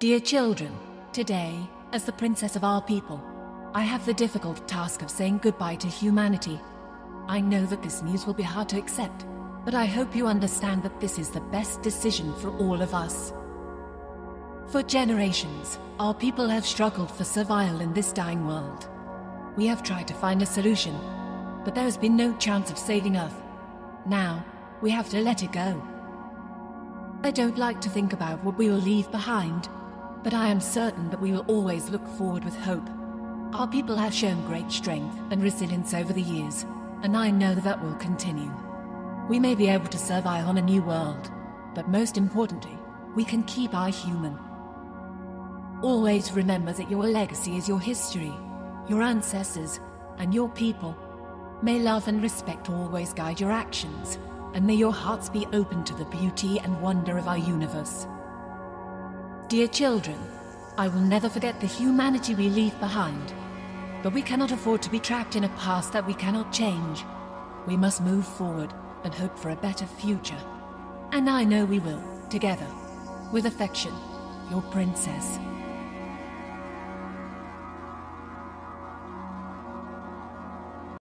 Dear children, today, as the princess of our people, I have the difficult task of saying goodbye to humanity. I know that this news will be hard to accept, but I hope you understand that this is the best decision for all of us. For generations, our people have struggled for survival in this dying world. We have tried to find a solution, but there has been no chance of saving Earth. Now, we have to let it go. I don't like to think about what we will leave behind, but I am certain that we will always look forward with hope. Our people have shown great strength and resilience over the years, and I know that that will continue. We may be able to survive on a new world, but most importantly, we can keep our human. Always remember that your legacy is your history, your ancestors, and your people. May love and respect always guide your actions, and may your hearts be open to the beauty and wonder of our universe. Dear children, I will never forget the humanity we leave behind. But we cannot afford to be trapped in a past that we cannot change. We must move forward and hope for a better future. And I know we will, together. With affection, your princess.